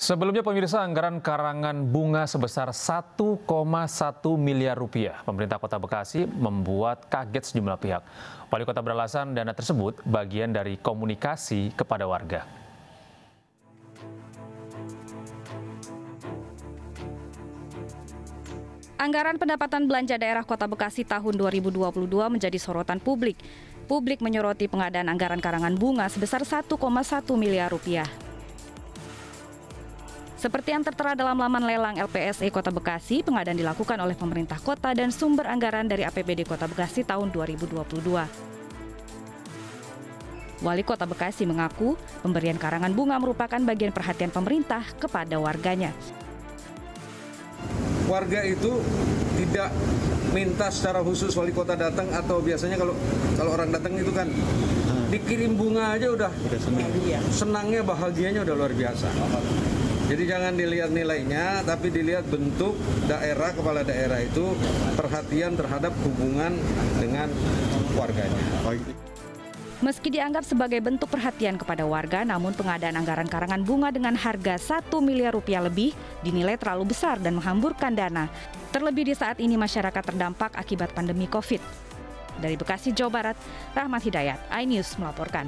Sebelumnya pemirsa anggaran karangan bunga sebesar 1,1 miliar rupiah. Pemerintah Kota Bekasi membuat kaget sejumlah pihak. Wali Kota beralasan dana tersebut bagian dari komunikasi kepada warga. Anggaran pendapatan belanja daerah Kota Bekasi tahun 2022 menjadi sorotan publik. Publik menyoroti pengadaan anggaran karangan bunga sebesar 1,1 miliar rupiah. Seperti yang tertera dalam laman lelang LPSE Kota Bekasi, pengadaan dilakukan oleh pemerintah kota dan sumber anggaran dari APBD Kota Bekasi tahun 2022. Wali Kota Bekasi mengaku pemberian karangan bunga merupakan bagian perhatian pemerintah kepada warganya. Warga itu tidak minta secara khusus wali kota datang atau biasanya kalau kalau orang datang itu kan dikirim bunga aja udah senangnya bahagianya udah luar biasa. Jadi jangan dilihat nilainya, tapi dilihat bentuk daerah kepala daerah itu perhatian terhadap hubungan dengan warganya. Meski dianggap sebagai bentuk perhatian kepada warga, namun pengadaan anggaran karangan bunga dengan harga 1 miliar rupiah lebih dinilai terlalu besar dan menghamburkan dana. Terlebih di saat ini masyarakat terdampak akibat pandemi COVID. Dari Bekasi, Jawa Barat, Rahmat Hidayat, iNews melaporkan.